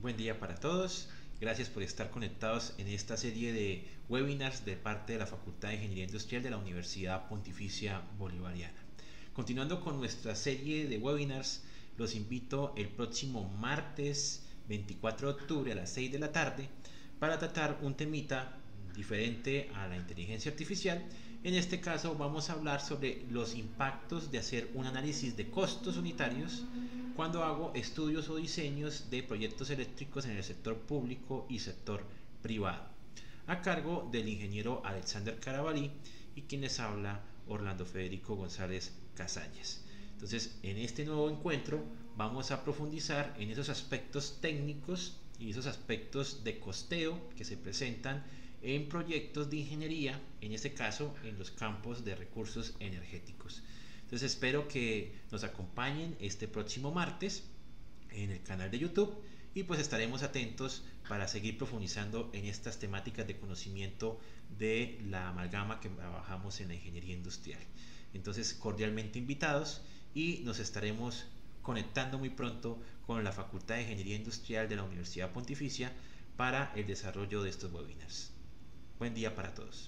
Buen día para todos. Gracias por estar conectados en esta serie de webinars de parte de la Facultad de Ingeniería Industrial de la Universidad Pontificia Bolivariana. Continuando con nuestra serie de webinars, los invito el próximo martes 24 de octubre a las 6 de la tarde para tratar un temita diferente a la inteligencia artificial. En este caso vamos a hablar sobre los impactos de hacer un análisis de costos unitarios cuando hago estudios o diseños de proyectos eléctricos en el sector público y sector privado, a cargo del ingeniero Alexander Carabalí y quien les habla Orlando Federico González Casañas. Entonces, en este nuevo encuentro vamos a profundizar en esos aspectos técnicos y esos aspectos de costeo que se presentan en proyectos de ingeniería, en este caso en los campos de recursos energéticos. Entonces espero que nos acompañen este próximo martes en el canal de YouTube y pues estaremos atentos para seguir profundizando en estas temáticas de conocimiento de la amalgama que trabajamos en la ingeniería industrial. Entonces cordialmente invitados y nos estaremos conectando muy pronto con la Facultad de Ingeniería Industrial de la Universidad Pontificia para el desarrollo de estos webinars. Buen día para todos.